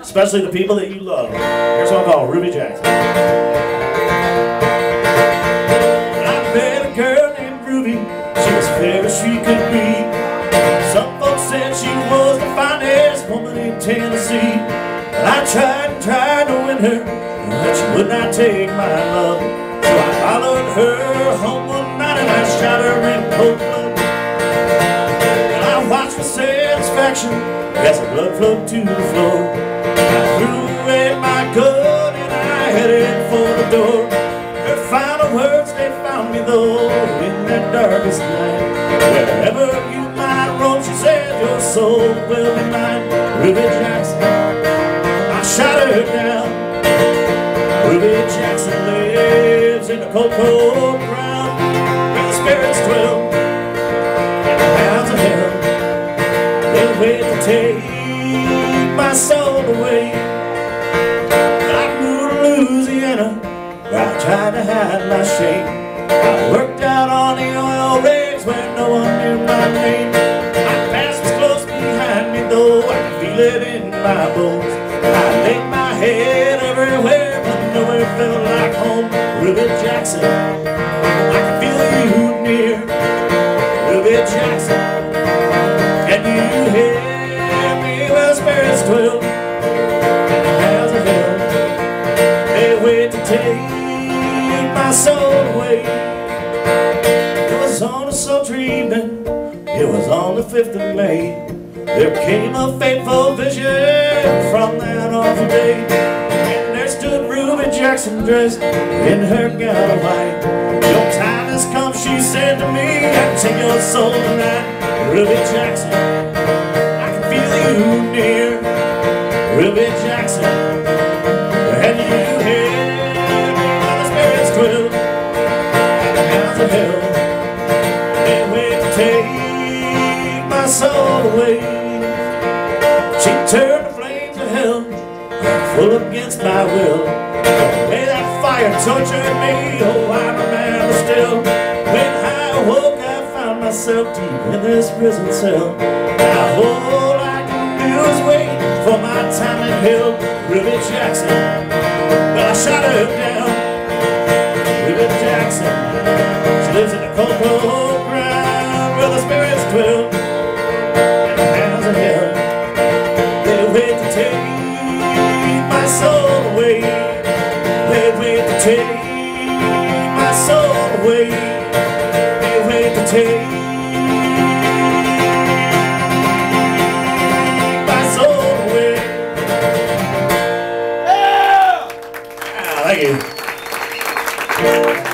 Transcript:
especially the people that you love. Here's one called Ruby Jackson. I met a girl named Ruby, she was fair as she could be. Some folks said she was the finest woman in Tennessee. But I tried and tried to win her, but she would not take my love. So I followed her home one night and I shot her in cold blood. And I watched with satisfaction as the blood flowed to the floor. I threw away my gun and I headed for the door. Her final words, they found me though in that darkest night. Wherever you might roam, she said, your soul will be mine. Ruby Jackson, I shot her down. Ruby Jackson lives in the cold, cold take my soul away. I moved to Louisiana where I tried to hide my shame. I worked out on the oil rigs where no one knew my name. My past was close behind me though, I could feel it in my bones. I laid my head everywhere, but nowhere felt like home. Ruby Jackson, dwell? Hands of hell, they wait to take my soul away. It was on a sultry evening, it was on the 5th of May. There came a fateful vision from that awful day. And there stood Ruby Jackson dressed in her gown of white. Your time has come, she said to me, I take your soul tonight. Ruby Jackson, take my soul away. She turned the flames of hell full against my will. The way that fire tortured me, oh, I remember still. When I awoke, I found myself deep in this prison cell. Now all I can do is wait for my time in hell. Ruby Jackson, well, I shot her down. Ruby Jackson, she lives in the cold, cold away. They wait to take my soul away. Ah, thank you.